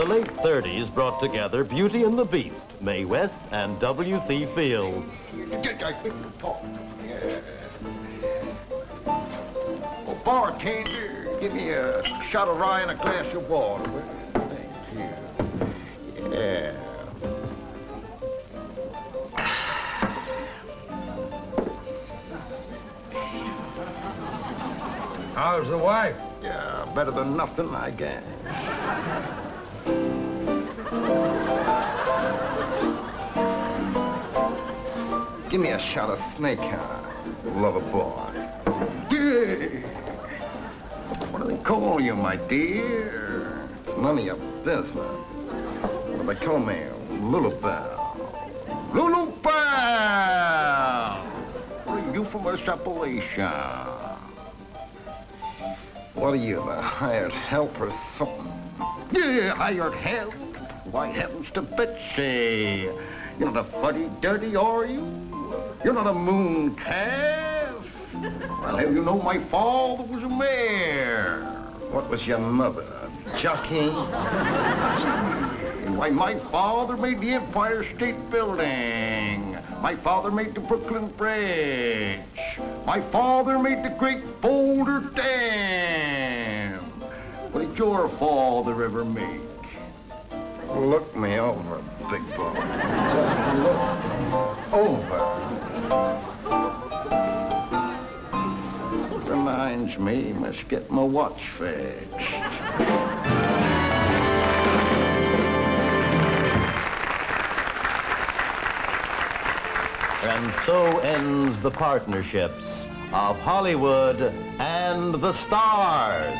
The late 30s brought together Beauty and the Beast, Mae West and W.C. Fields. Oh, bartender, give me a shot of rye and a glass of water. Thank you. Yeah. How's the wife? Yeah, better than nothing, I guess. Give me a shot of snake eye, lover boy. Yeah. What do they call you, my dear? It's none of your business. Do they call me? Lulu Bell. Lulu Bell! You from West Appalachia? What are you, the hired help or something? Yeah, hired help. Why heavens to Betsy? You're not a fuddy-duddy, are you? You're not a moon calf. Well, hell, you know my father was a mayor. What was your mother, jockey? Why, my father made the Empire State Building. My father made the Brooklyn Bridge. My father made the Great Boulder Dam. What did your father ever make? Look me over, big boy. Just look over. Reminds me, must get my watch fixed. And so ends the partnerships of Hollywood and the stars.